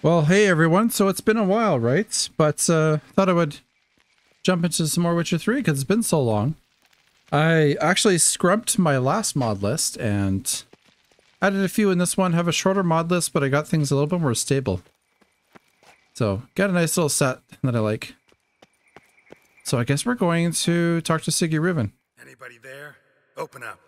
Well, hey everyone. So it's been a while, right? But uh thought I would jump into some more Witcher 3 because it's been so long. I actually scrumped my last mod list and added a few in this one. Have a shorter mod list, but I got things a little bit more stable. So got a nice little set that I like. So I guess we're going to talk to Sigi Reuven. Anybody there? Open up.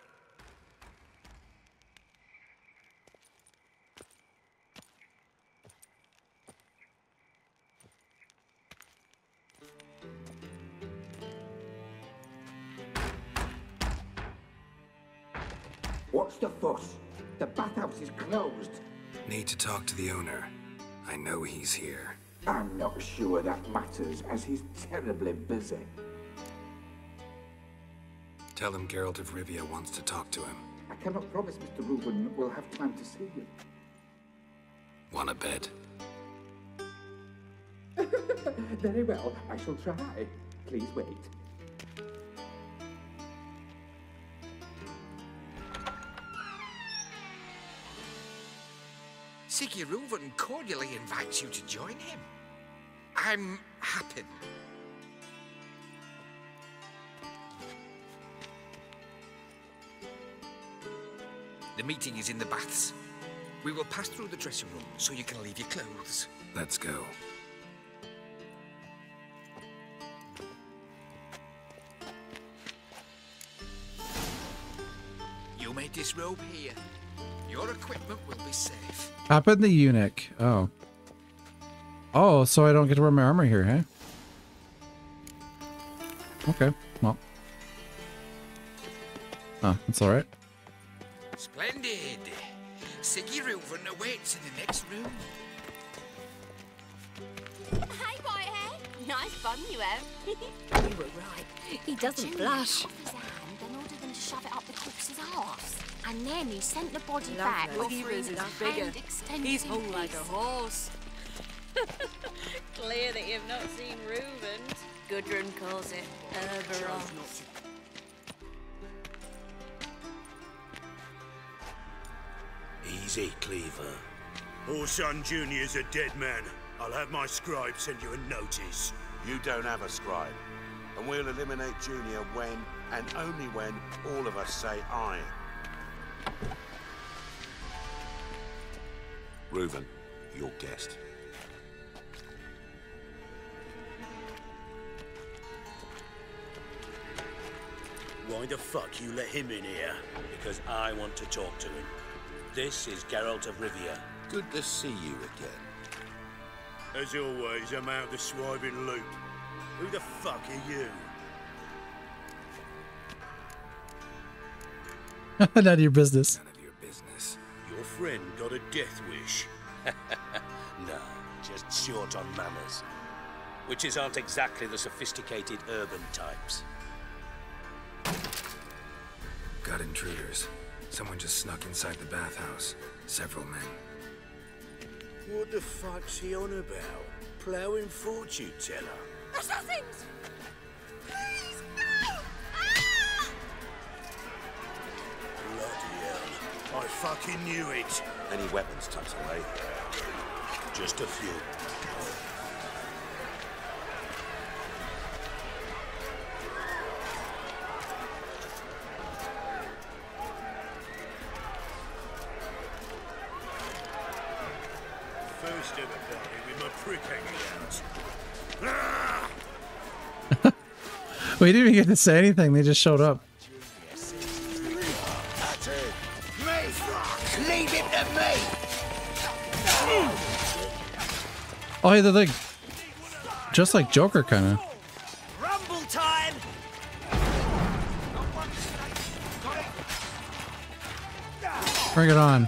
What's the fuss? The bathhouse is closed. Need to talk to the owner. I know he's here. I'm not sure that matters, as he's terribly busy. Tell him Geralt of Rivia wants to talk to him. I cannot promise Mr. Reuven will have time to see you. Want a bed? Very well, I shall try. Please wait. Sigi Reuven cordially invites you to join him. I'm happy. The meeting is in the baths. We will pass through the dressing room so you can leave your clothes. Let's go. You may disrobe here. Your equipment will be safe. Happen the eunuch. Oh. Oh, so I don't get to wear my armor here, huh? Okay, well. Oh, that's alright. Splendid. Sigi Reuven awaits in the next room. Hey, Whitehair. Nice bun you have. You were right. He doesn't blush. Off his hand and ordered them to shove it up the corpse's arse. And then he sent the body Lovely. back, Well, offering he was bigger. hand extended He's in hung like a horse. Clear that you've not seen Reuven. Gudrun calls it Herberos. Easy, Cleaver. Whoreson Jr.'s a dead man. I'll have my scribe send you a notice. You don't have a scribe. And we'll eliminate Junior when, and only when, all of us say aye. Reuven, your guest. Why the fuck you let him in here? Because I want to talk to him. This is Geralt of Rivia. Good to see you again. As always, I'm out the swibing loop. Who the fuck are you? None of your business. None of your business. Your friend got a death wish. no, just short on manners. Witchers aren't exactly the sophisticated urban types. Got intruders. Someone just snuck inside the bathhouse. Several men. What the fuck's he on about? Ploughing fortune teller? Assassins! Please, no! Ah! Bloody hell. I fucking knew it. Any weapons tucked away? Just a few. First ever party with my prick hanging out. We didn't even get to say anything. They just showed up. Oh, hey, they're like, just like Joker, kind of. Rumble time! Bring it on.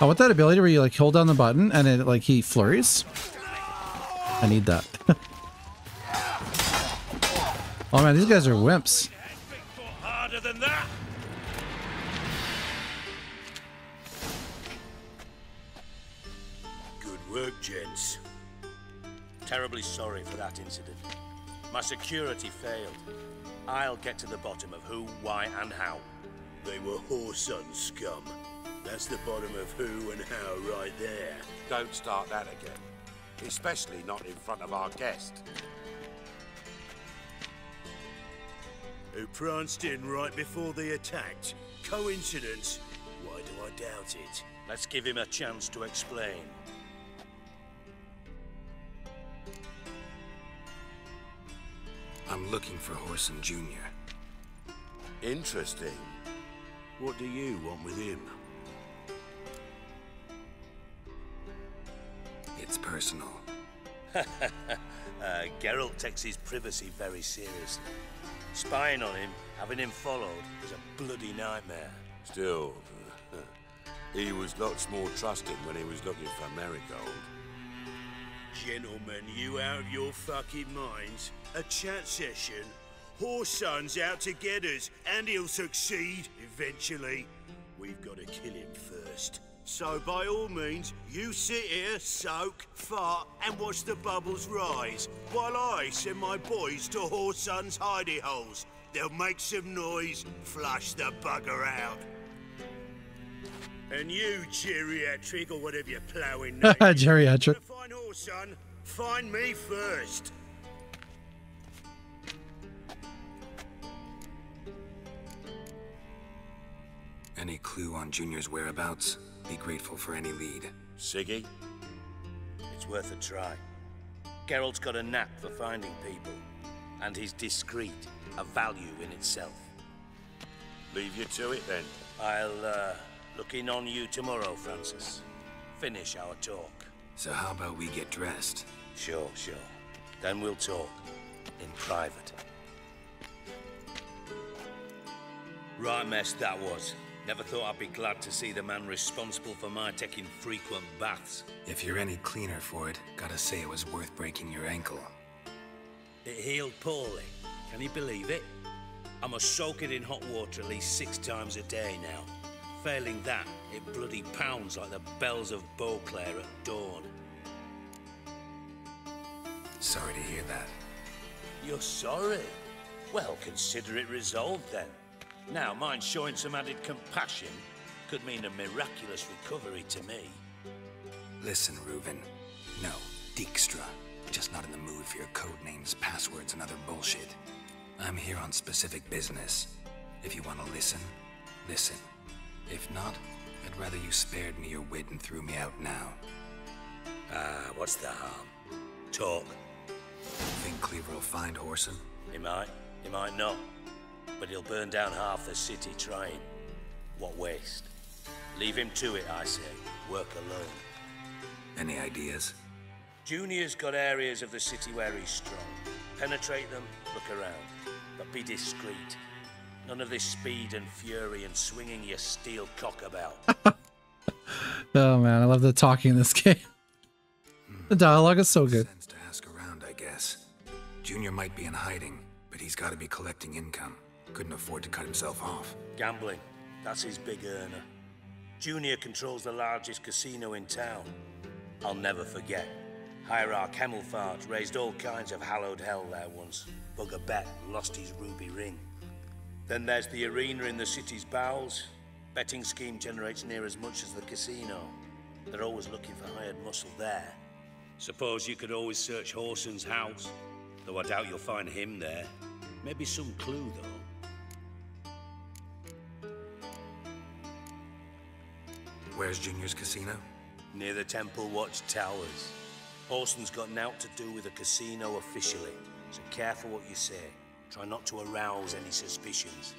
I want that ability where you like hold down the button and it like he flurries. I need that. oh man, these guys are wimps. Security failed. I'll get to the bottom of who, why, and how. They were Whoreson scum. That's the bottom of who and how right there. Don't start that again. Especially not in front of our guest. Who pranced in right before they attacked. Coincidence? Why do I doubt it? Let's give him a chance to explain. I'm looking for Whoreson Jr. Interesting. What do you want with him? It's personal. uh, Geralt takes his privacy very seriously. Spying on him, having him followed, is a bloody nightmare. Still, he was lots more trusting when he was looking for Marigold. Gentlemen, you out of your fucking minds? A chat session? Whoreson's out to get us, and he'll succeed eventually. We've got to kill him first. So by all means, you sit here, soak, fart, and watch the bubbles rise, while I send my boys to Whoreson's hidey holes. They'll make some noise, flush the bugger out. And you, geriatric, or whatever you're is, Geriatric. Wanna Find Find me first. Any clue on Junior's whereabouts? Be grateful for any lead. Sigi? It's worth a try. Geralt's got a knack for finding people, and he's discreet, a value in itself. Leave you to it then. I'll, uh, look in on you tomorrow, Francis. Finish our talk. So how about we get dressed? Sure, sure. Then we'll talk. In private. Right mess that was. Never thought I'd be glad to see the man responsible for my taking frequent baths. If you're any cleaner for it, gotta say it was worth breaking your ankle. It healed poorly. Can you believe it? I must soak it in hot water at least six times a day now. Failing that, it bloody pounds like the bells of Beauclair at dawn. Sorry to hear that. You're sorry? Well, consider it resolved then. Now, mind showing some added compassion could mean a miraculous recovery to me. Listen, Reuven. No, Dijkstra. Just not in the mood for your code names, passwords, and other bullshit. I'm here on specific business. If you want to listen, listen. If not, I'd rather you spared me your wit and threw me out now. Ah, what's the harm? Talk. Think Cleaver will find Whoreson? He might, he might not. But he'll burn down half the city trying. What waste? Leave him to it, I say. Work alone. Any ideas? Junior's got areas of the city where he's strong. Penetrate them, look around. But be discreet. None of this speed and fury and swinging your steel cock about. Oh man, I love the talking in this game. The dialogue is so good. Sense to ask around, I guess. Junior might be in hiding, but he's got to be collecting income. Couldn't afford to cut himself off. Gambling. That's his big earner. Junior controls the largest casino in town. I'll never forget. Hierarch Hemmelfart raised all kinds of hallowed hell there once. Bugger bet lost his ruby ring. Then there's the arena in the city's bowels. Betting scheme generates near as much as the casino. They're always looking for hired muscle there. Suppose you could always search Whoreson's house, though I doubt you'll find him there. Maybe some clue, though. Where's Junior's casino? Near the Temple Watch Towers. Whoreson's got naught to do with the casino officially, so careful what you say. Try not to arouse any suspicions.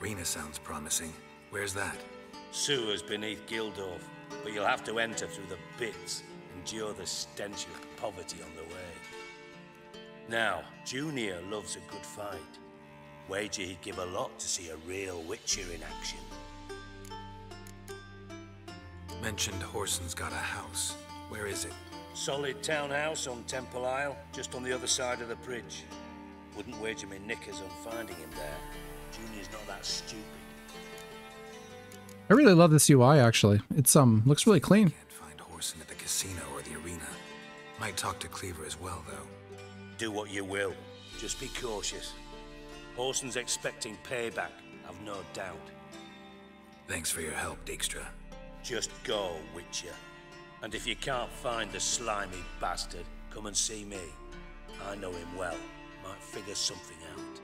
Arena sounds promising. Where's that? Sewers beneath Gildorf, but you'll have to enter through the bits, endure the stench of poverty on the way. Now, Junior loves a good fight. Wager he'd give a lot to see a real Witcher in action. Mentioned Whoreson's got a house. Where is it? Solid townhouse on Temple Isle, just on the other side of the bridge. Wouldn't wager me knickers on finding him there. Junior's not that stupid. I really love this UI actually. It's um looks really clean. Can't find Whoreson at the casino or the arena. Might talk to Cleaver as well, though. Do what you will. Just be cautious. Whoreson's expecting payback, I've no doubt. Thanks for your help, Dijkstra. Just go, Witcher. And if you can't find the slimy bastard, come and see me. I know him well. Might figure something out.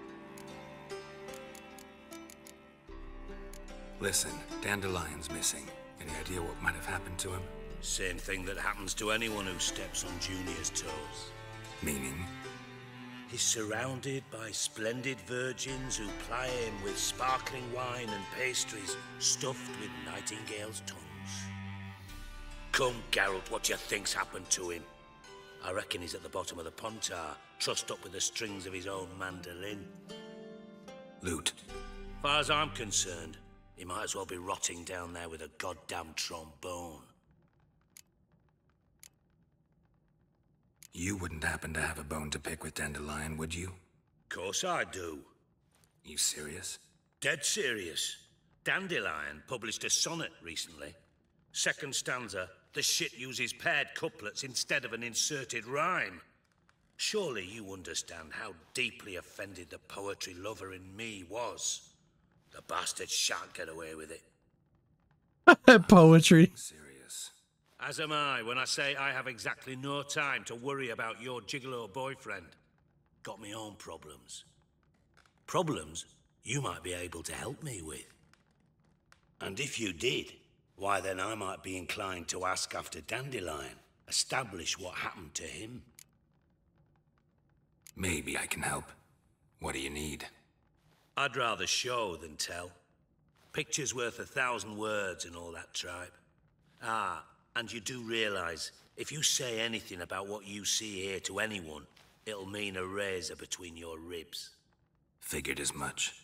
Listen, Dandelion's missing. Any idea what might have happened to him? Same thing that happens to anyone who steps on Junior's toes. Meaning? He's surrounded by splendid virgins who ply him with sparkling wine and pastries stuffed with nightingales' tongues. Come, Geralt, what do you think's happened to him? I reckon he's at the bottom of the Pontar, uh, trussed up with the strings of his own mandolin. Loot. Far as I'm concerned, he might as well be rotting down there with a goddamn trombone. You wouldn't happen to have a bone to pick with Dandelion, would you? Course I do. You serious? Dead serious. Dandelion published a sonnet recently. Second stanza, the shit uses paired couplets instead of an inserted rhyme. Surely you understand how deeply offended the poetry lover in me was. The bastard shan't get away with it. Poetry. Serious. As am I when I say I have exactly no time to worry about your gigolo boyfriend. Got me own problems. Problems you might be able to help me with. And if you did, why then I might be inclined to ask after Dandelion, establish what happened to him. Maybe I can help. What do you need? I'd rather show than tell. Picture's worth a thousand words and all that tribe. Ah, and you do realize, if you say anything about what you see here to anyone, it'll mean a razor between your ribs. Figured as much.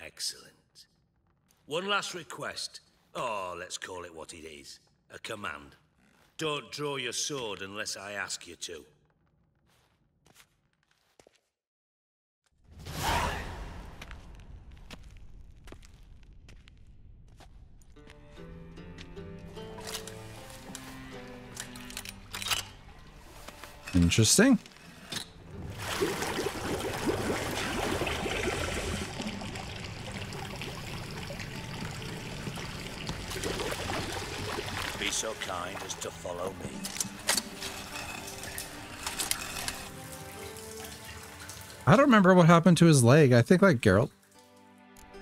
Excellent. One last request. Oh, let's call it what it is. A command. Don't draw your sword unless I ask you to. Interesting. So kind as to follow me. I don't remember what happened to his leg. I think like Geralt.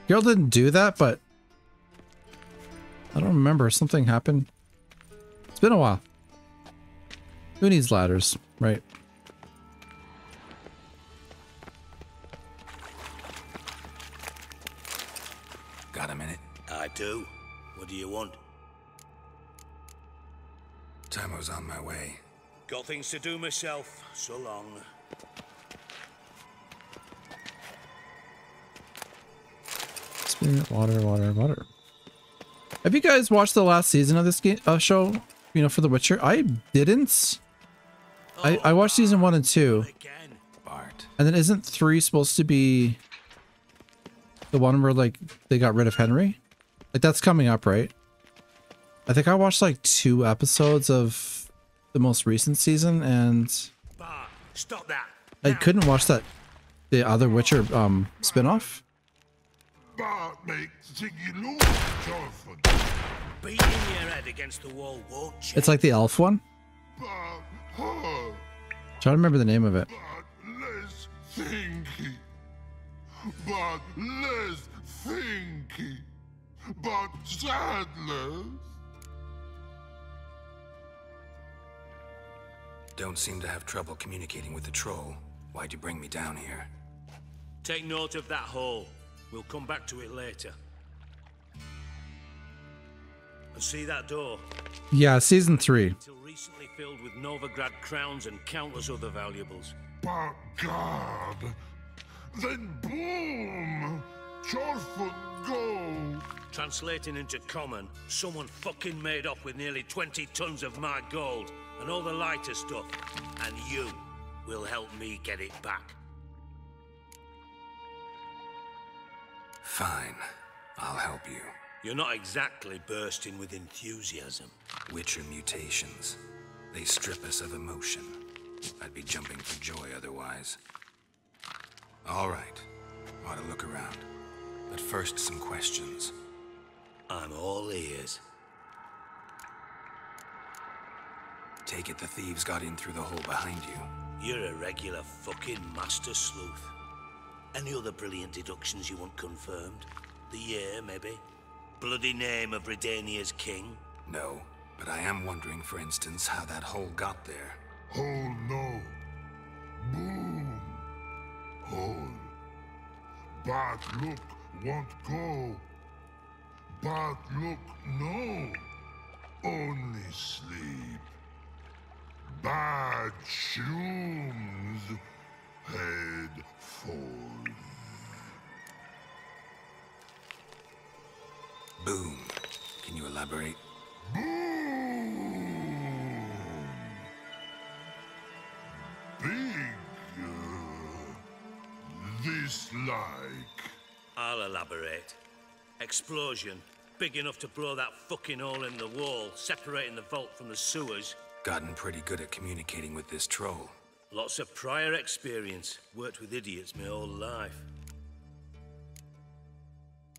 Geralt didn't do that, but I don't remember. Something happened. It's been a while. Who needs ladders, right? Got things to do myself. So long. Spirit, water, water, water. Have you guys watched the last season of this game uh, show? You know, for The Witcher. I didn't. I I watched season one and two, Again. Bart. and then isn't three supposed to be the one where like they got rid of Henry? Like that's coming up, right? I think I watched like two episodes of the most recent season, and stop that. I couldn't watch that the other Witcher um spin-off. Bart. It's like the elf one. Trying to remember the name of it. Bart, less thinky. Thinky. Sadness. Don't seem to have trouble communicating with the troll. Why'd you bring me down here? Take note of that hole. We'll come back to it later. And see that door? Yeah, season three. Till recently filled with Novigrad crowns and countless other valuables. Bart, God. Then boom. Chorford go. Translating into common, someone fucking made off with nearly 20 tons of my gold and all the lighter stuff. And you will help me get it back. Fine. I'll help you. You're not exactly bursting with enthusiasm. Witcher mutations. They strip us of emotion. I'd be jumping for joy otherwise. All right. Ought to look around. But first, some questions. I'm all ears. Take it the thieves got in through the hole behind you. You're a regular fucking master sleuth. Any other brilliant deductions you want confirmed? The year, maybe? Bloody name of Redania's king? No, but I am wondering, for instance, how that hole got there. Hole no. Boom. Hole. Bad look won't go. Bad look no. Only sleep. Bad shoes. Head forth. Boom. Can you elaborate? Boom. Big. uh, This like. I'll elaborate. Explosion. Big enough to blow that fucking hole in the wall, separating the vault from the sewers. Gotten pretty good at communicating with this troll. Lots of prior experience. Worked with idiots my whole life.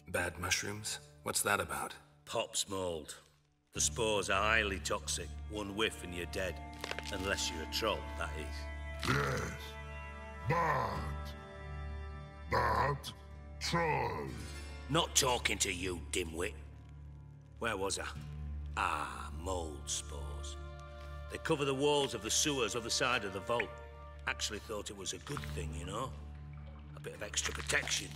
Bad mushrooms? What's that about? Pops mold. The spores are highly toxic. One whiff and you're dead. Unless you're a troll, that is. Yes. Bad. Bad. Troll. Not talking to you, dimwit. Where was I? Ah, mold spores. They cover the walls of the sewers other side of the vault. Actually thought it was a good thing, you know? A bit of extra protection.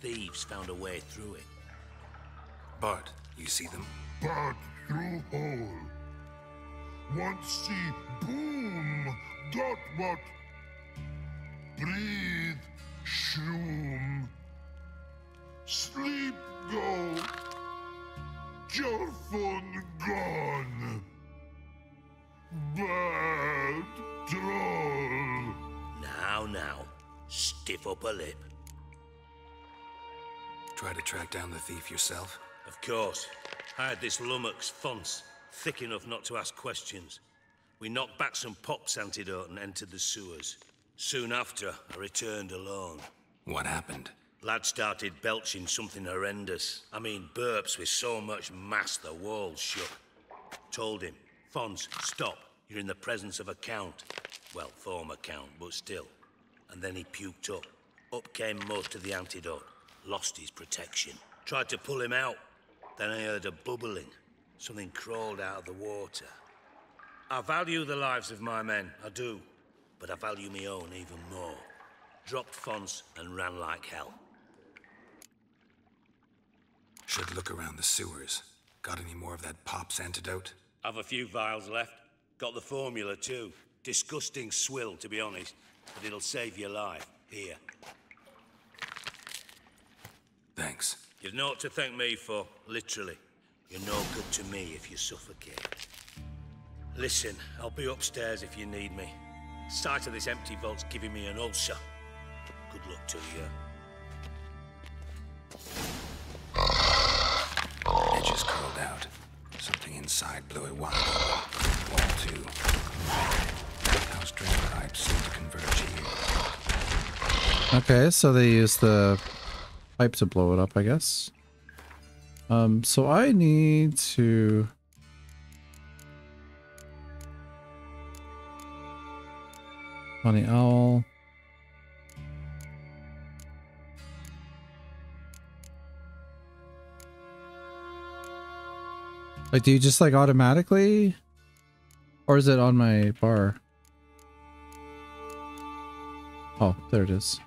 Thieves found a way through it. Bart, you see them? Bad through hole. Once see boom. Got what? Breathe. Shroom. Sleep go. Your phone gone. Bad troll. Now, now. Stiff upper lip. Try to track down the thief yourself? Of course. I had this lummox Fons, thick enough not to ask questions. We knocked back some pops antidote and entered the sewers. Soon after, I returned alone. What happened? Lad started belching something horrendous. I mean, burps with so much mass the walls shook. Told him, Fons, stop. You're in the presence of a count. Well, former count, but still. And then he puked up. Up came most of the antidote. Lost his protection. Tried to pull him out. Then I heard a bubbling. Something crawled out of the water. I value the lives of my men, I do. But I value my own even more. Dropped Fons and ran like hell. Should look around the sewers. Got any more of that Pops antidote? Have a few vials left. Got the formula too. Disgusting swill, to be honest. But it'll save your life. Here. Thanks. You've naught to thank me for, literally. You're no good to me if you suffocate. Listen, I'll be upstairs if you need me. Sight of this empty vault's giving me an ulcer. Good luck to you. Edges curled out. Inside blew it wide. Wall two. House drain pipes seem to converge here. Okay, so they use the pipe to blow it up, I guess. Um, so I need to... Funny owl. Like, do you just like automatically? Or is it on my bar? Oh, there it is.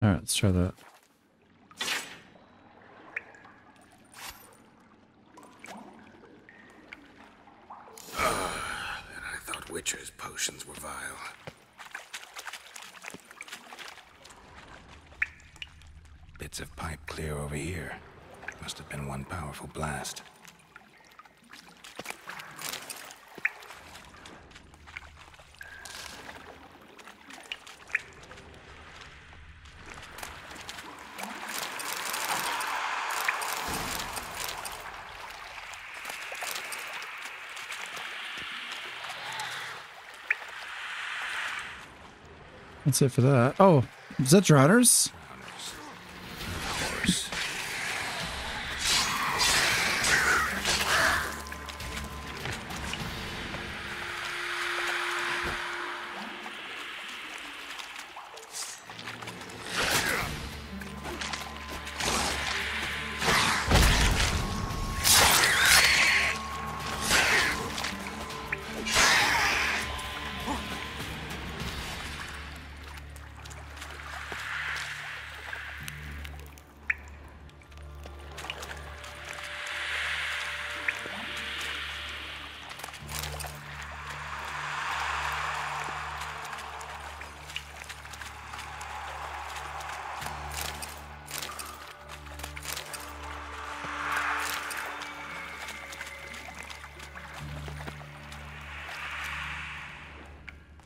All right, let's try that. clear over here. Must have been one powerful blast. That's it for that. Oh, is that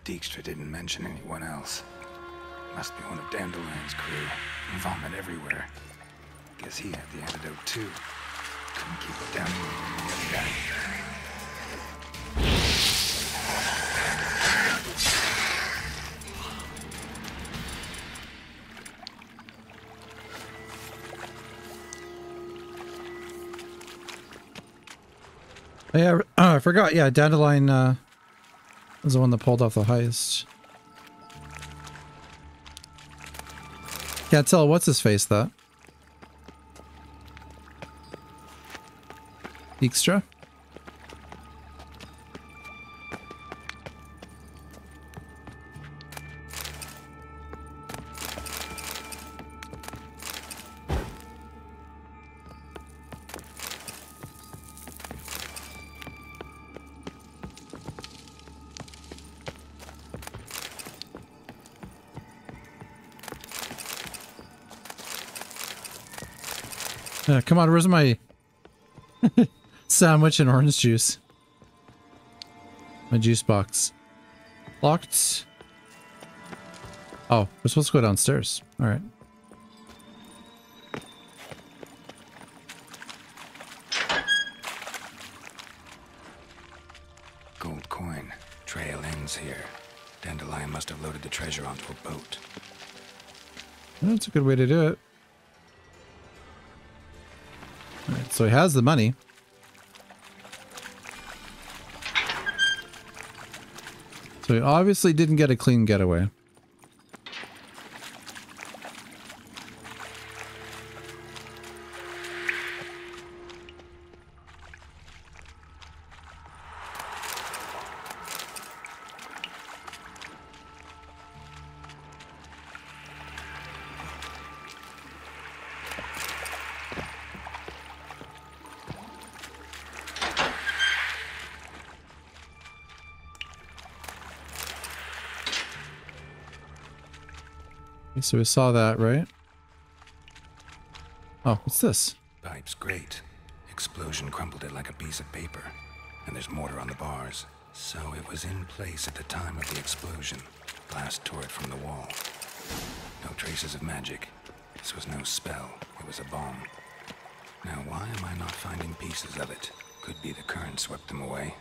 Dijkstra didn't mention anyone else. Must be one of Dandelion's crew. Vomit everywhere. Guess he had the antidote too. Couldn't keep it down. Oh, yeah, I forgot. Yeah, Dandelion uh, was the one that pulled off the heist. Can't tell what's his face though. Dijkstra? Uh, come on, where's my sandwich and orange juice? My juice box. Locked. Oh, we're supposed to go downstairs. Alright. Gold coin. Trail ends here. Dandelion must have loaded the treasure onto a boat. That's a good way to do it. So he has the money. So he obviously didn't get a clean getaway. So we saw that, right? Oh, what's this? Pipe's great. Explosion crumpled it like a piece of paper. And there's mortar on the bars. So it was in place at the time of the explosion. Glass tore it from the wall. No traces of magic. This was no spell. It was a bomb. Now, why am I not finding pieces of it? Could be the current swept them away.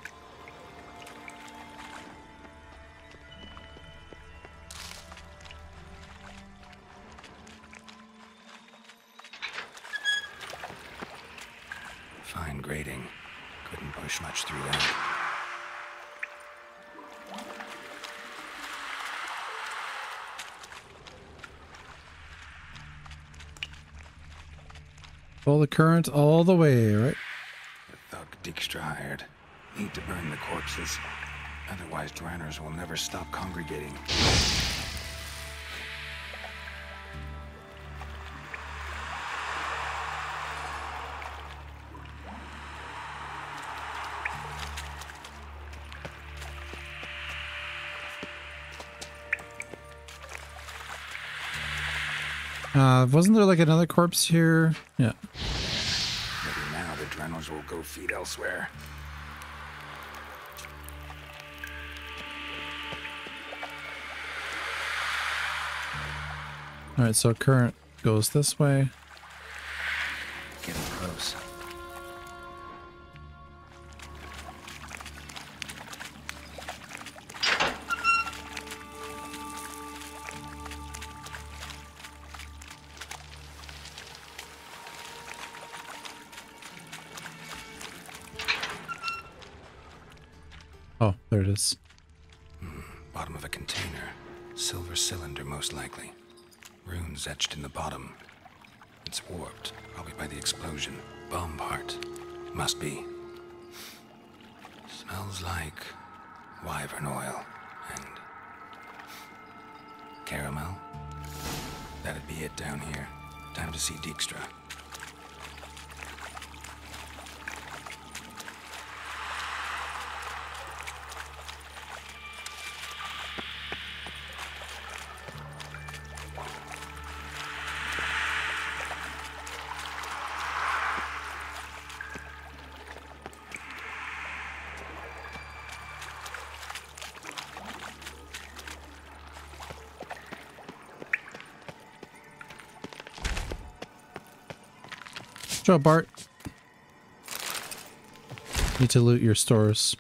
The current all the way, right? The thug Dijkstra hired. Need to burn the corpses. Otherwise, Drowners will never stop congregating. Uh, wasn't there like another corpse here? Yeah. Now will go feed elsewhere. Alright, so current goes this way. Getting close. There it is. Bottom of a container. Silver cylinder, most likely. Runes etched in the bottom. It's warped, probably by the explosion. Bomb part. Must be. Smells like wyvern oil and caramel. That'd be it down here. Time to see Dijkstra. Joe Bart. Need to loot your stores.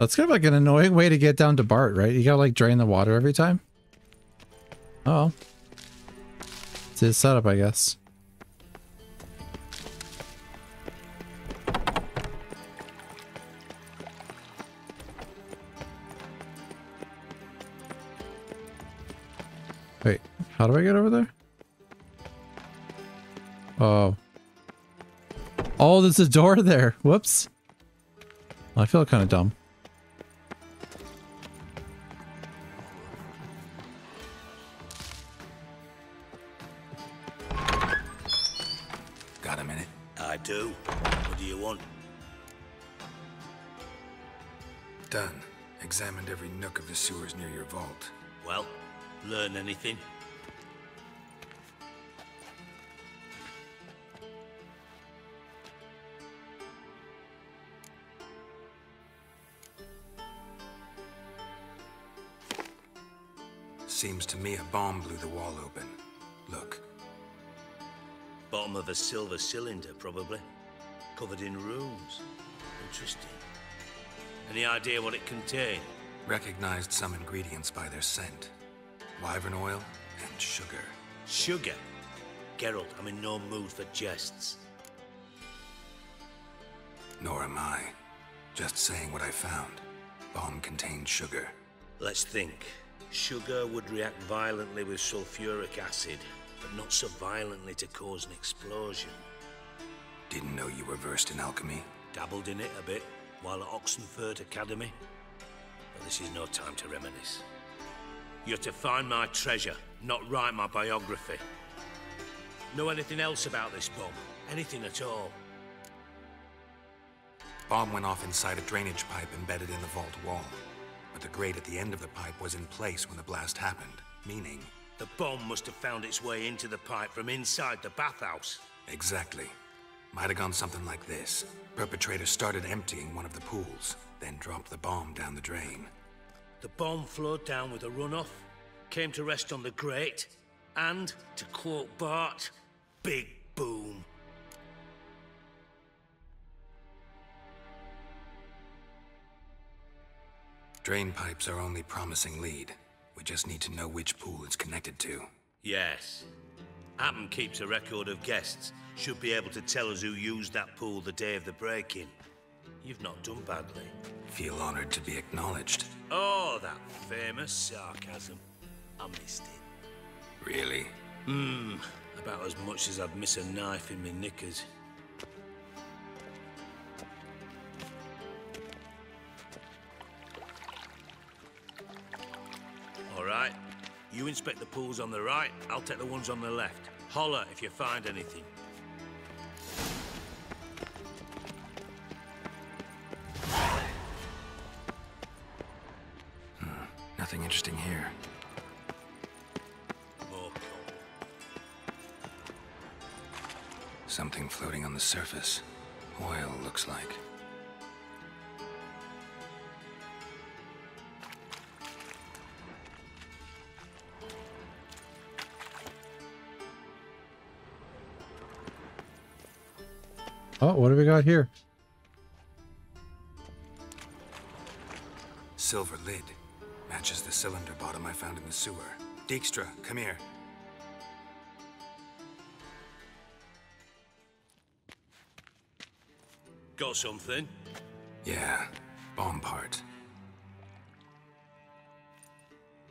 That's kind of like an annoying way to get down to Bart, right? You gotta like drain the water every time. Oh. It's his setup, I guess. Wait, how do I get over there? Oh. Oh, there's a door there. Whoops. I feel kind of dumb. A silver cylinder, probably. Covered in runes. Interesting. Any idea what it contained? recognized some ingredients by their scent. Wyvern oil and sugar. Sugar. Geralt, I'm in no mood for jests. Nor am I. Just saying what I found. Bomb contained sugar. Let's think. Sugar would react violently with sulfuric acid, but not so violently to cause an explosion. Didn't know you were versed in alchemy. Dabbled in it a bit while at Oxenford Academy. But this is no time to reminisce. You're to find my treasure, not write my biography. Know anything else about this bomb? Anything at all? Bomb went off inside a drainage pipe embedded in the vault wall. But the grate at the end of the pipe was in place when the blast happened, meaning... The bomb must have found its way into the pipe from inside the bathhouse. Exactly. Might have gone something like this. Perpetrator started emptying one of the pools, then dropped the bomb down the drain. The bomb flowed down with a runoff, came to rest on the grate, and, to quote Bart, big boom. Drain pipes are only promising lead. We just need to know which pool it's connected to. Yes. Appen keeps a record of guests. Should be able to tell us who used that pool the day of the break-in. You've not done badly. Feel honored to be acknowledged. Oh, that famous sarcasm. I missed it. Really? Hmm, about as much as I'd miss a knife in my knickers. All right. You inspect the pools on the right, I'll take the ones on the left. Holler if you find anything. Hmm, nothing interesting here. Something floating on the surface. Oil, looks like. Oh, what do we got here? Silver lid. Matches the cylinder bottom I found in the sewer. Dijkstra, come here. Got something? Yeah, bomb part.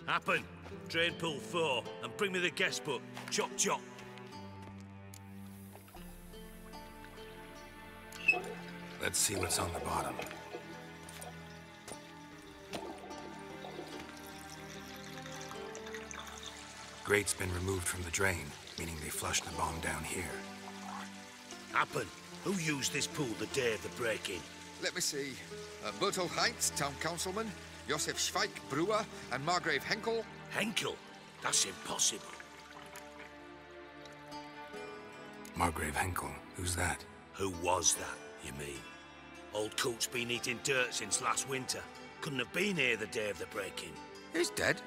Happen. Drain pool four, and bring me the guest book. Chop chop. Let's see what's on the bottom. Grate's been removed from the drain, meaning they flushed the bomb down here. Happen. Who used this pool the day of the break-in? Let me see. Uh, Bertolt Heinz, town councilman, Josef Schweik, brewer, and Margrave Henkel. Henkel? That's impossible. Margrave Henkel, who's that? Who was that, you mean? Old Coot's been eating dirt since last winter. Couldn't have been here the day of the break-in. He's dead.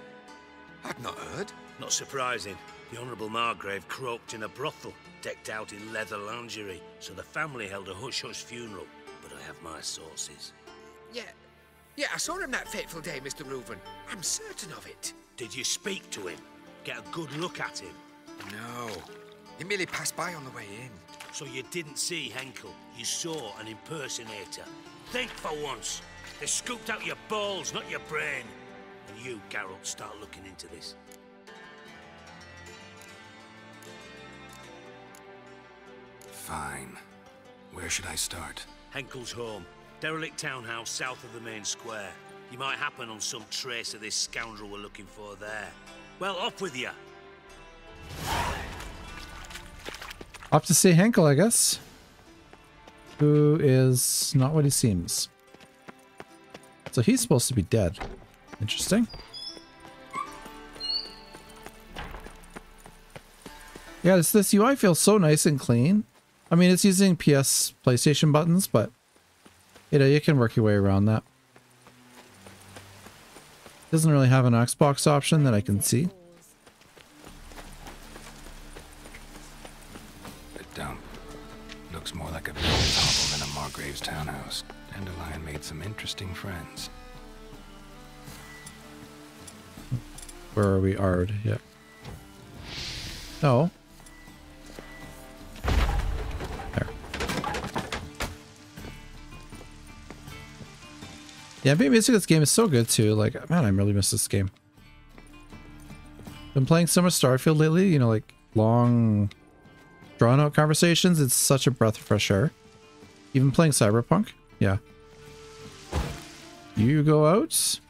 I'd not heard. Not surprising. The Honourable Margrave croaked in a brothel, decked out in leather lingerie, so the family held a hush-hush funeral. But I have my sources. Yeah. Yeah, I saw him that fateful day, Mr. Reuven. I'm certain of it. Did you speak to him? Get a good look at him? No. He merely passed by on the way in. So you didn't see Henkel. You saw an impersonator. Think for once. They scooped out your balls, not your brain. And you, Geralt, start looking into this. Fine. Where should I start? Henkel's home. Derelict townhouse south of the main square. You might happen on some trace of this scoundrel we're looking for there. Well, off with you. Off to see Henkel, I guess. Who is not what he seems. So he's supposed to be dead. Interesting. Yeah, this, this UI feels so nice and clean. I mean, it's using PS PlayStation buttons, but you know, you can work your way around that. Doesn't really have an Xbox option that I can see. Some interesting friends. Where are we? Ard, yeah. Oh. There. Yeah, maybe music this game is so good too. Like, man, I really miss this game. Been playing so much Starfield lately, you know, like long, drawn out conversations. It's such a breath of fresh air. Even playing Cyberpunk? Yeah. You go out.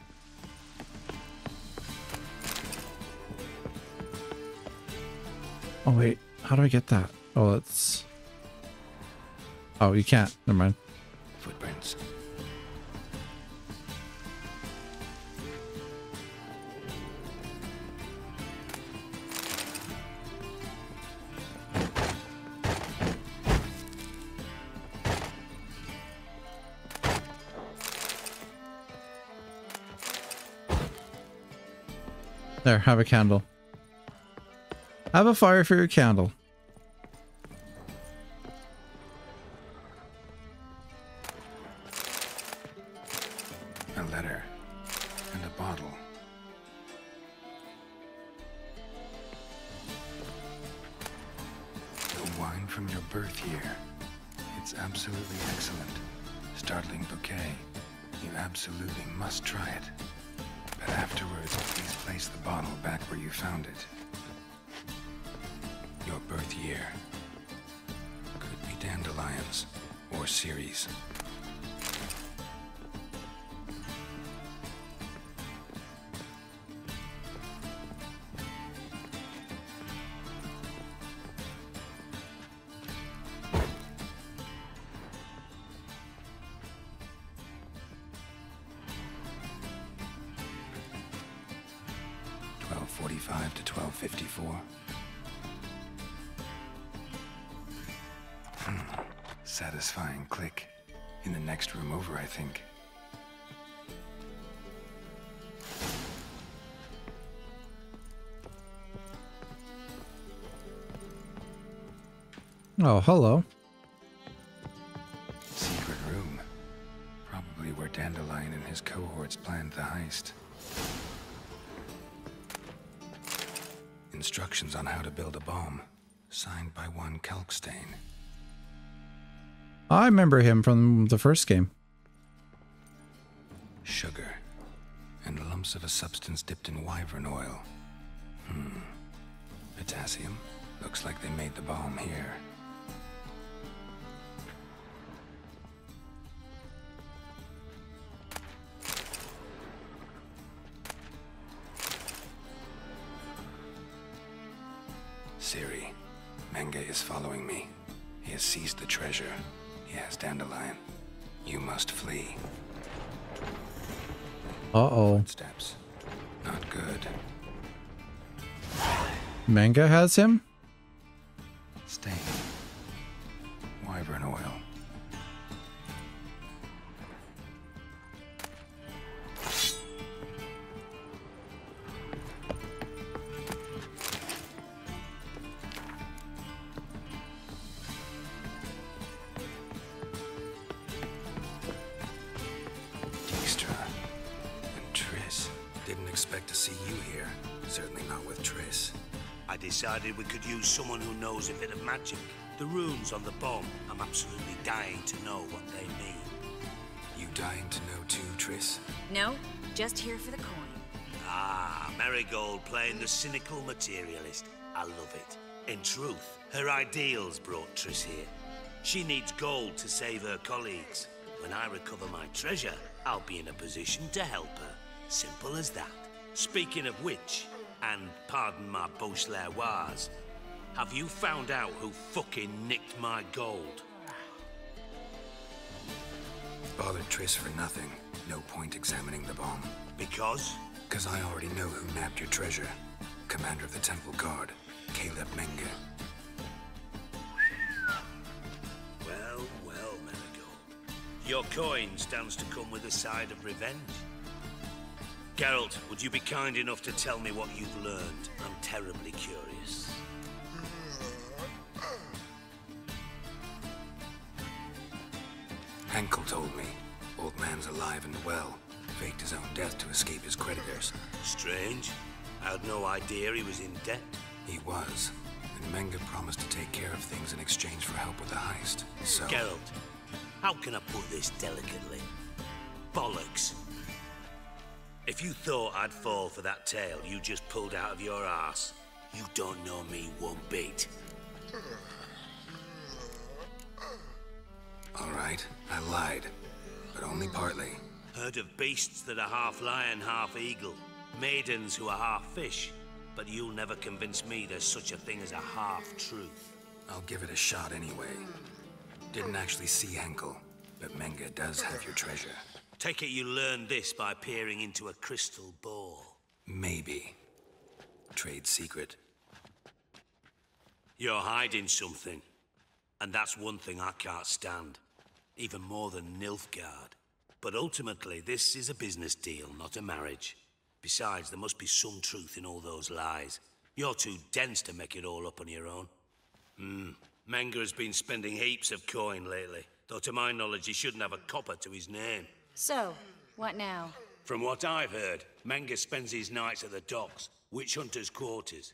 Oh wait, how do I get that? Oh, it's. Oh, you can't. Never mind. Footprints. There, have a candle. Have a fire for your candle. A letter. And a bottle. The wine from your birth year. It's absolutely excellent. Startling bouquet. You absolutely must try it. Afterwards, please place the bottle back where you found it. Your birth year. Could be dandelions or Ciri's. Hello. Secret room. Probably where Dandelion and his cohorts planned the heist. Instructions on how to build a bomb. Signed by one Kalkstein. I remember him from the first game. Manga has him? Stain. Wyvern oil. Decided we could use someone who knows a bit of magic. The runes on the bomb, I'm absolutely dying to know what they mean. You dying to know too, Triss? No, just here for the coin. Ah, Merigold playing the cynical materialist. I love it. In truth, her ideals brought Triss here. She needs gold to save her colleagues. When I recover my treasure, I'll be in a position to help her. Simple as that. Speaking of which, and pardon my Beauclervoise, have you found out who fucking nicked my gold? Bothered Triss for nothing. No point examining the bomb. Because? Because I already know who nabbed your treasure. Commander of the Temple Guard, Caleb Menge. Well, well, Merigold. Your coin stands to come with a side of revenge. Geralt, would you be kind enough to tell me what you've learned? I'm terribly curious. Henkel told me. Old man's alive and well. Faked his own death to escape his creditors. Strange. I had no idea he was in debt. He was. And Menge promised to take care of things in exchange for help with the heist. So... Geralt, how can I put this delicately? Bollocks. If you thought I'd fall for that tale you just pulled out of your ass, you don't know me one bit. All right, I lied. But only partly. Heard of beasts that are half lion, half eagle. Maidens who are half fish. But you'll never convince me there's such a thing as a half-truth. I'll give it a shot anyway. Didn't actually see Henkel, but Menge does have your treasure. Take it you learned this by peering into a crystal ball. Maybe. Trade secret. You're hiding something. And that's one thing I can't stand. Even more than Nilfgaard. But ultimately, this is a business deal, not a marriage. Besides, there must be some truth in all those lies. You're too dense to make it all up on your own. Hmm. Menge has been spending heaps of coin lately. Though to my knowledge, he shouldn't have a copper to his name. So, what now? From what I've heard, Menge spends his nights at the docks, witch hunters' quarters.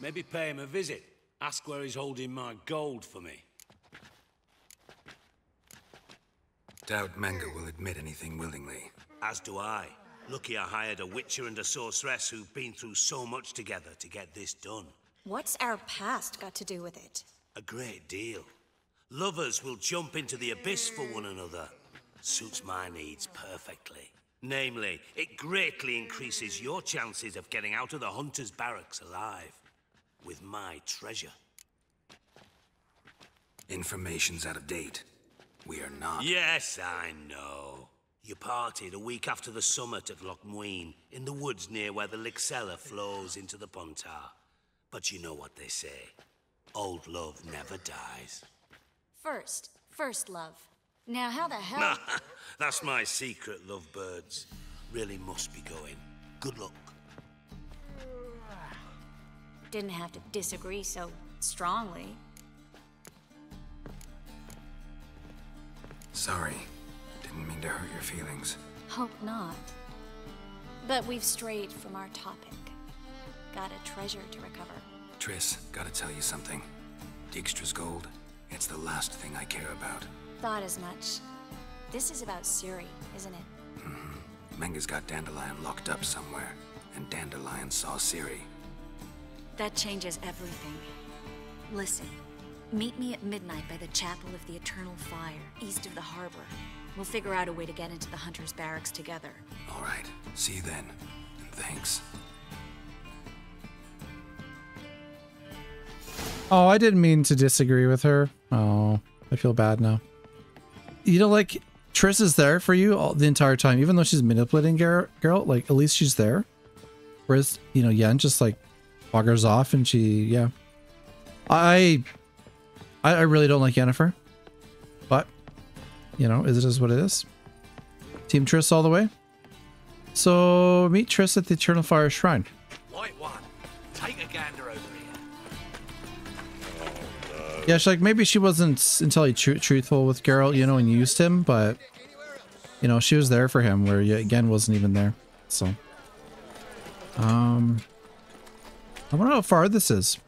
Maybe pay him a visit. Ask where he's holding my gold for me. Doubt Menge will admit anything willingly. As do I. Lucky I hired a witcher and a sorceress who've been through so much together to get this done. What's our past got to do with it? A great deal. Lovers will jump into the abyss for one another. Suits my needs perfectly. Namely, it greatly increases your chances of getting out of the hunter's barracks alive. With my treasure. Information's out of date. We are not. Yes, I know. You parted a week after the summit at Loch Muin, in the woods near where the Lixella flows into the Pontar. But you know what they say. Old love never dies. First, First love. Now, how the hell? Nah, that's my secret, lovebirds. Really must be going. Good luck. Didn't have to disagree so strongly. Sorry. Didn't mean to hurt your feelings. Hope not. But we've strayed from our topic. Got a treasure to recover. Triss, gotta tell you something. Dijkstra's gold, it's the last thing I care about. Thought as much. This is about Ciri, isn't it? Mm-hmm. Menge's got Dandelion locked up somewhere, and Dandelion saw Ciri. That changes everything. Listen, meet me at midnight by the Chapel of the Eternal Fire, east of the harbor. We'll figure out a way to get into the Hunter's barracks together. All right. See you then. And thanks. Oh, I didn't mean to disagree with her. Oh, I feel bad now. You know, like, Triss is there for you all, the entire time, even though she's manipulating Geralt, like, at least she's there. Whereas, you know, Yen just, like, buggers off and she, yeah. I, I, really don't like Yennefer. But, you know, it is what it is. Team Triss all the way. So, meet Triss at the Eternal Fire Shrine. White one, Yeah, she's like maybe she wasn't entirely tr truthful with Geralt, you know, and used him, but you know, she was there for him where again wasn't even there. So, um, I wonder how far this is.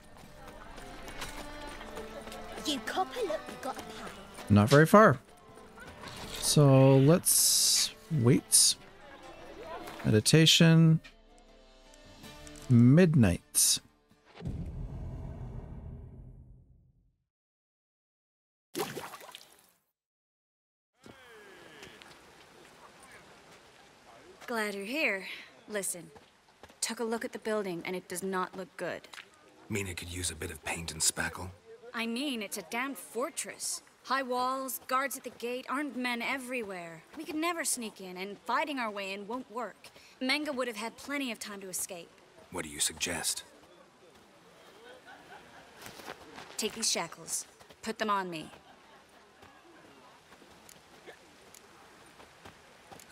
You copper, look, we got a paddle. Not very far. So let's wait. Meditation. Midnight. Glad you're here. Listen, took a look at the building and it does not look good. Mean it could use a bit of paint and spackle? I mean, it's a damn fortress. High walls, guards at the gate, armed men everywhere. We could never sneak in, and fighting our way in won't work. Menge would have had plenty of time to escape. What do you suggest? Take these shackles. Put them on me.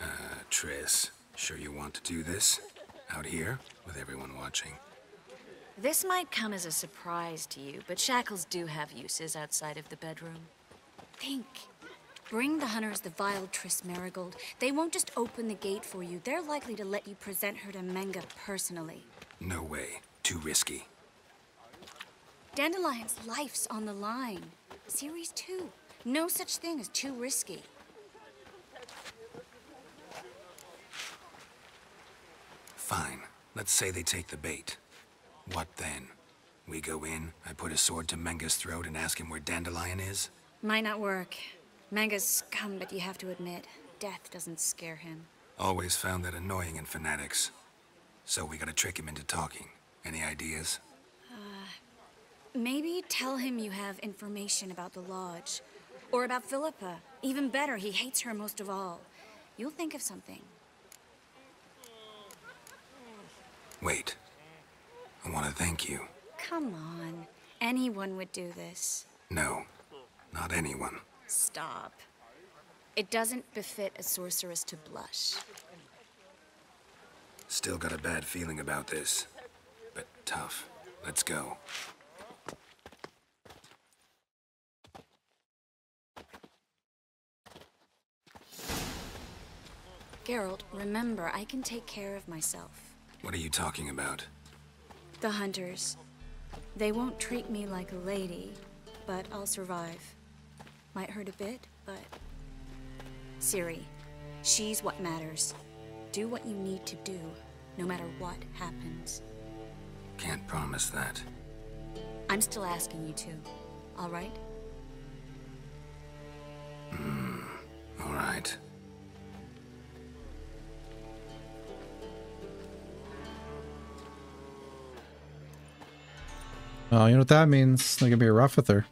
Uh, Triss, sure you want to do this? Out here, with everyone watching? This might come as a surprise to you, but shackles do have uses outside of the bedroom. Think. Bring the hunters the vile Triss Merigold. They won't just open the gate for you. They're likely to let you present her to Menge personally. No way. Too risky. Dandelion's life's on the line. Series 2. No such thing as too risky. Fine. Let's say they take the bait. What then? We go in, I put a sword to Menge's throat and ask him where Dandelion is? Might not work. Menge's scum, but you have to admit, death doesn't scare him. Always found that annoying in fanatics. So we gotta trick him into talking. Any ideas? Uh, maybe tell him you have information about the Lodge. Or about Philippa. Even better, he hates her most of all. You'll think of something. Wait. I want to thank you. Come on. Anyone would do this. No. Not anyone. Stop. It doesn't befit a sorceress to blush. Still got a bad feeling about this. But tough. Let's go. Geralt, remember, I can take care of myself. What are you talking about? The hunters. They won't treat me like a lady, but I'll survive. Might hurt a bit, but... Ciri, she's what matters. Do what you need to do, no matter what happens. Can't promise that. I'm still asking you to, all right? Hmm, all right. Oh, you know what that means? They're gonna be rough with her.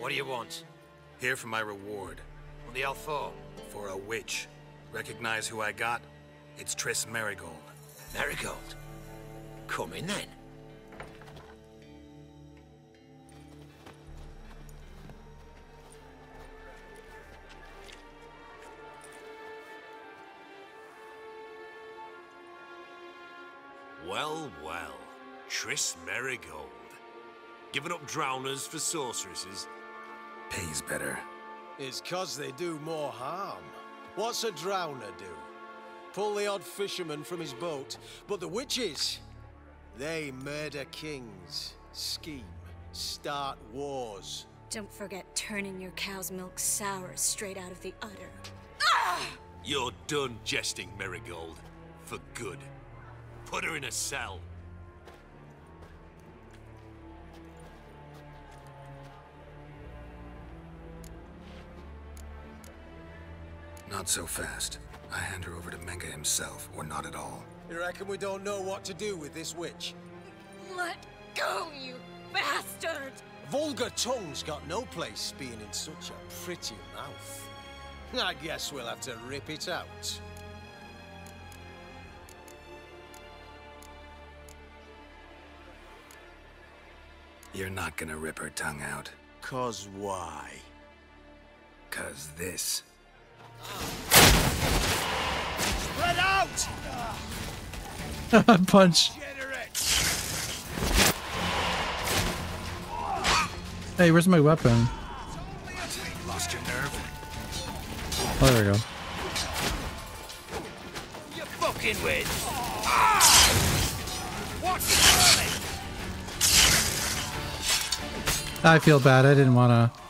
What do you want? Here for my reward. On the hell for? For a witch. Recognize who I got? It's Triss Merigold. Merigold. Come in then. Well, well. Triss Merigold. Giving up drowners for sorceresses? Pays better. It's cause they do more harm. What's a drowner do? Pull the odd fisherman from his boat. But the witches, they murder kings, scheme, start wars. Don't forget turning your cow's milk sour straight out of the udder. You're done jesting, Merigold. For good. Put her in a cell. Not so fast. I hand her over to Menge himself, or not at all. You reckon we don't know what to do with this witch? Let go, you bastard! Vulgar tongue's got no place being in such a pretty mouth. I guess we'll have to rip it out. You're not gonna rip her tongue out. Cause why? Cause this. Spread out! Punch. Hey, where's my weapon? Lost your nerve? Oh, there we go. You fucking? Ah! It I feel bad. I didn't want to.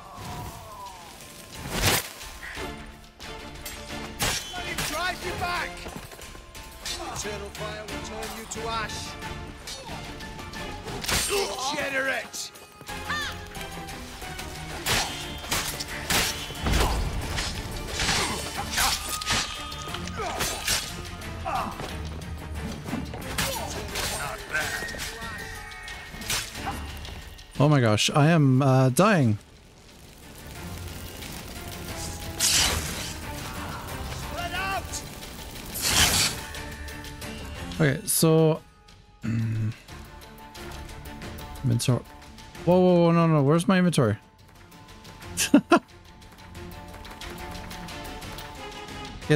Oh my gosh, I am uh, dying. Okay, so. inventory. Whoa, whoa, whoa, no, no, where's my inventory? okay,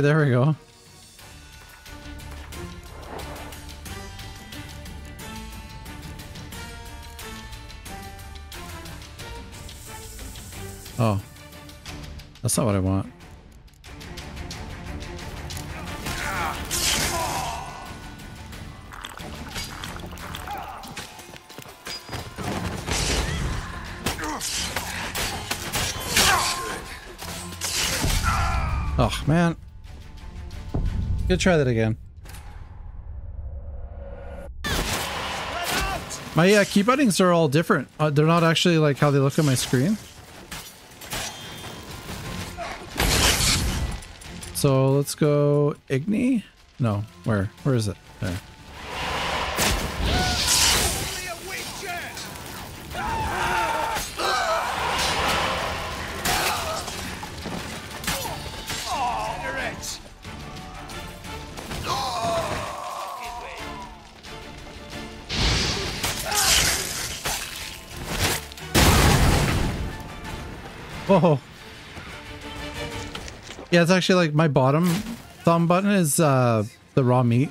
there we go. Not what I want. Oh, man. Gonna try that again. My uh, key buttons are all different. Uh, they're not actually like how they look on my screen. So let's go Igni. No, where? Where is it? There. Yeah, it's actually like my bottom thumb button is uh the raw meat.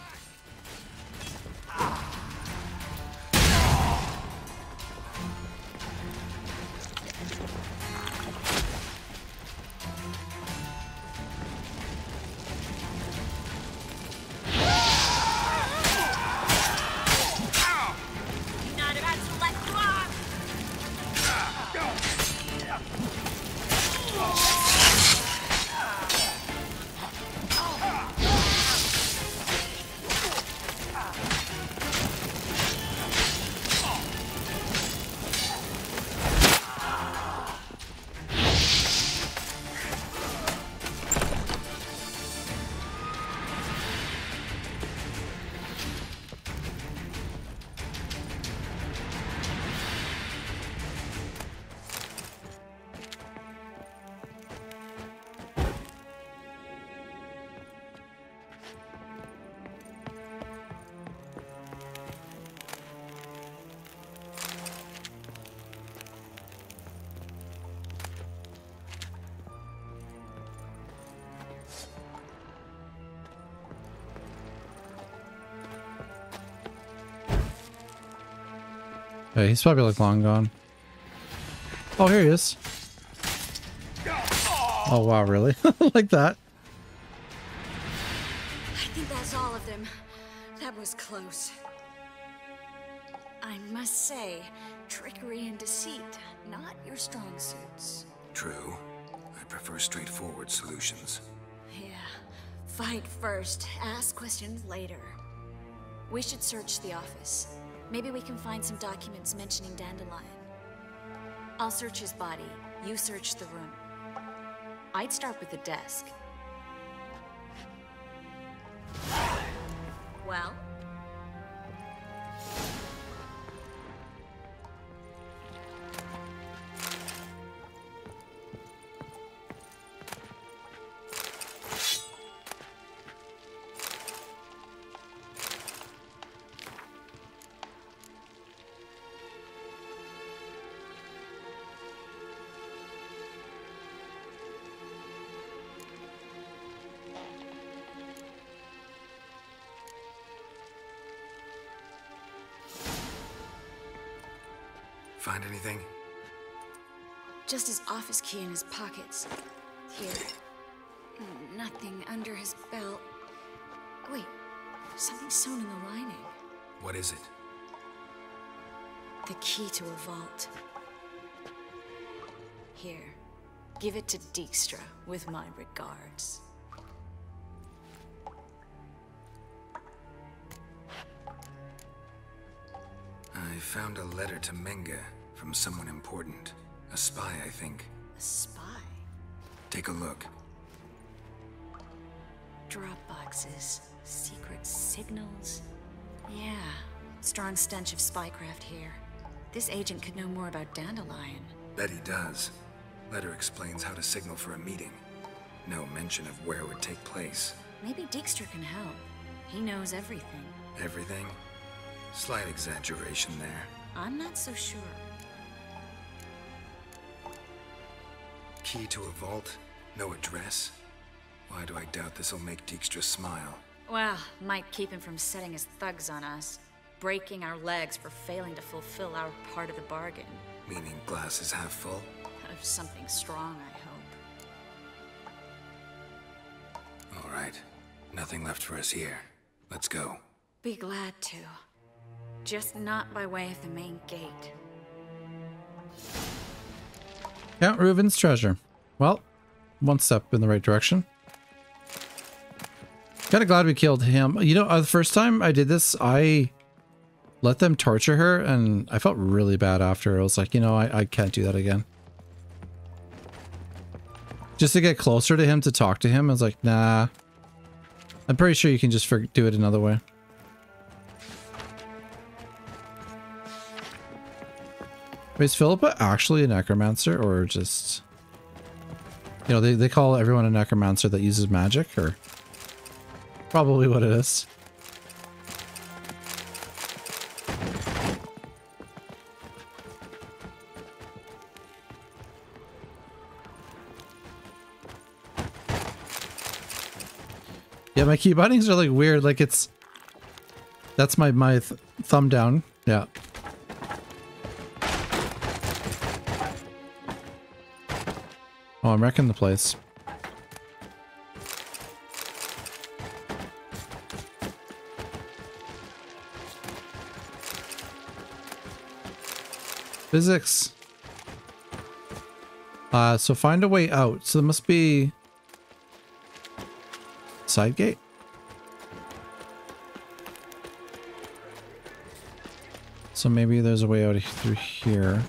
Yeah, he's probably like long gone. Oh, here he is. Oh wow, really? like that? Find some documents mentioning Dandelion. I'll search his body. You search the room. I'd start with the desk. Well? Find anything? Just his office key in his pockets. Here. Nothing under his belt. Wait, something sewn in the lining. What is it? The key to a vault. Here. Give it to Dijkstra with my regards. I found a letter to Menge from someone important. A spy, I think. A spy? Take a look. Drop boxes. Secret signals. Yeah. Strong stench of spycraft here. This agent could know more about Dandelion. Bet he does. Letter explains how to signal for a meeting. No mention of where it would take place. Maybe Dijkstra can help. He knows everything. Everything? Slight exaggeration there. I'm not so sure. Key to a vault? No address? Why do I doubt this'll make Dijkstra smile? Well, might keep him from setting his thugs on us. Breaking our legs for failing to fulfill our part of the bargain. Meaning glass is half full? Of something strong, I hope. All right. Nothing left for us here. Let's go. Be glad to. Just not by way of the main gate. Count Reuven's treasure. Well, one step in the right direction. Kind of glad we killed him. You know, uh, the first time I did this, I let them torture her, and I felt really bad after. I was like, you know, I, I can't do that again. Just to get closer to him to talk to him, I was like, nah. I'm pretty sure you can just do it another way. Is Philippa actually a necromancer or just... You know, they, they call everyone a necromancer that uses magic or... Probably what it is. Yeah, my key bindings are like weird. Like it's... That's my, my th thumb down. Yeah. Oh, I'm wrecking the place. Physics. Uh, so find a way out. So there must be... Side gate? So maybe there's a way out through here.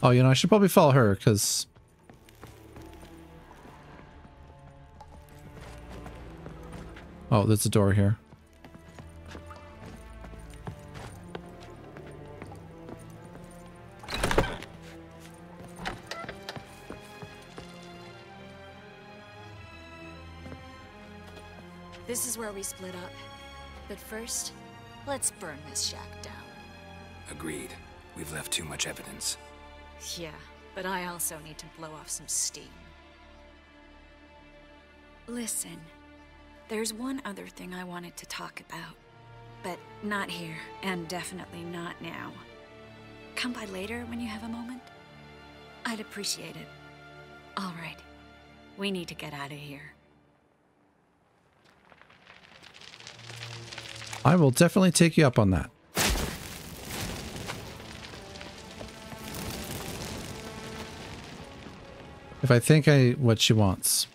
Oh, you know, I should probably follow her, because... Oh, there's a door here. This is where we split up. But first, let's burn this shack down. Agreed. We've left too much evidence. Yeah, but I also need to blow off some steam. Listen, there's one other thing I wanted to talk about, but not here, and definitely not now. Come by later when you have a moment? I'd appreciate it. All right. We need to get out of here. I will definitely take you up on that. If I think I what she wants.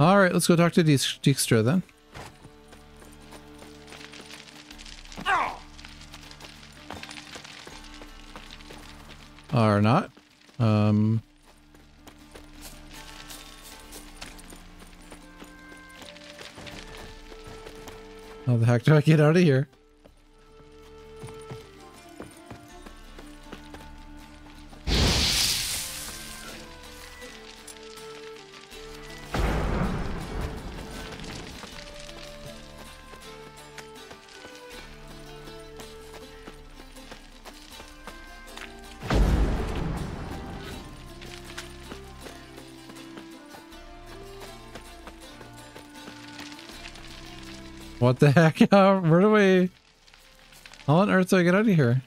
All right, let's go talk to Dijkstra then. Or not. Um. How the heck do I get out of here? What the heck? Where do we... How on earth do I get out of here?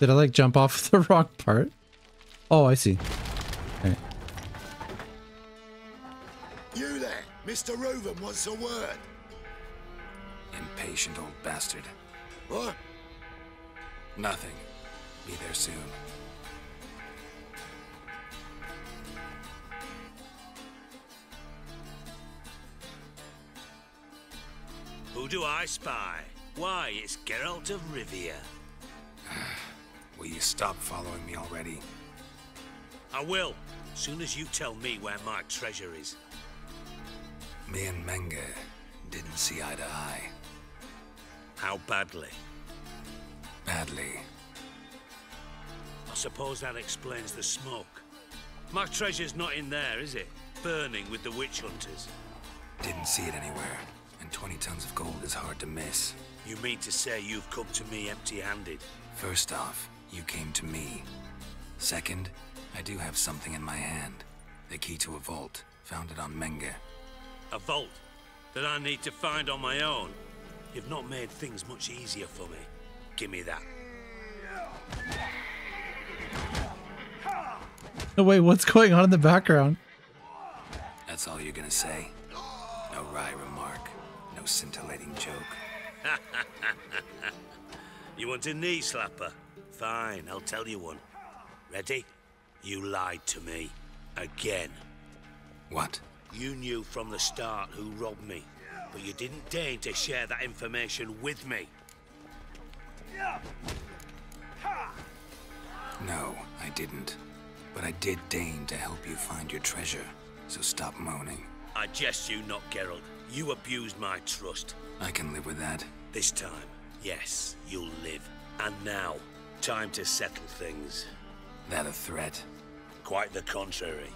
Did I like jump off the wrong part? Oh, I see. Okay. You there, Mr. Reuven wants a word. Impatient old bastard. What? Nothing. Be there soon. Who do I spy? Why, it's Geralt of Rivia. Will you stop following me already? I will, soon as you tell me where my treasure is. Me and Menge didn't see eye to eye. How badly? Badly. I suppose that explains the smoke. My treasure's not in there, is it? Burning with the witch hunters. Didn't see it anywhere. And 20 tons of gold is hard to miss. You mean to say you've come to me empty-handed? First off, you came to me. Second, I do have something in my hand. The key to a vault, found it on Menge. A vault that I need to find on my own. You've not made things much easier for me. Give me that. No, wait, what's going on in the background? That's all you're gonna say? Scintillating joke. you want a knee slapper? Fine, I'll tell you one. Ready? You lied to me. Again. What? You knew from the start who robbed me, but you didn't deign to share that information with me. No, I didn't. But I did deign to help you find your treasure, so stop moaning. I jest you not, Geralt. You abused my trust. I can live with that. This time, yes, you'll live. And now, time to settle things. That a threat? Quite the contrary.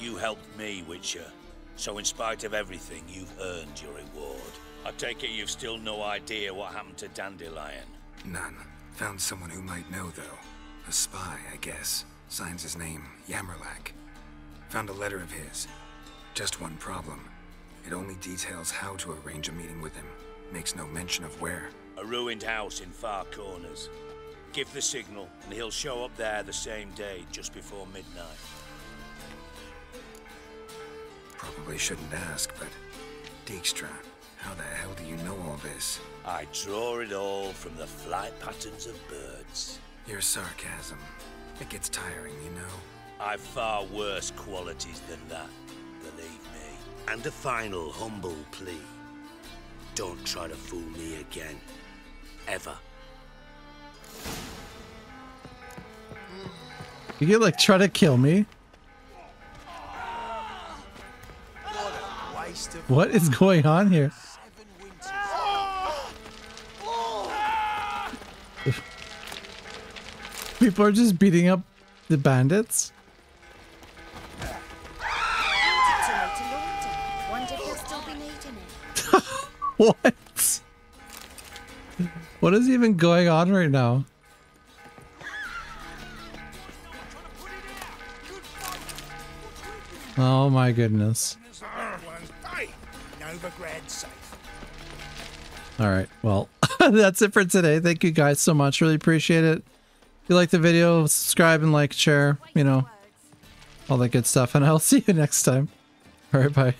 You helped me, Witcher. So in spite of everything, you've earned your reward. I take it you've still no idea what happened to Dandelion. None. Found someone who might know, though. A spy, I guess. Signs his name, Yammerlack. Found a letter of his. Just one problem. It only details how to arrange a meeting with him. Makes no mention of where. A ruined house in Farcorners. Give the signal, and he'll show up there the same day, just before midnight. Probably shouldn't ask, but... Dijkstra, how the hell do you know all this? I draw it all from the flight patterns of birds. Your sarcasm. It gets tiring, you know. I've far worse qualities than that. And a final humble plea. Don't try to fool me again. Ever. You get like try to kill me? What is going on here? People are just beating up the bandits? What? What is even going on right now? Oh my goodness. Hey, safe. All right. Well, that's it for today. Thank you guys so much. Really appreciate it. If you like the video, subscribe and like, share, you know, all that good stuff. And I'll see you next time. All right. Bye.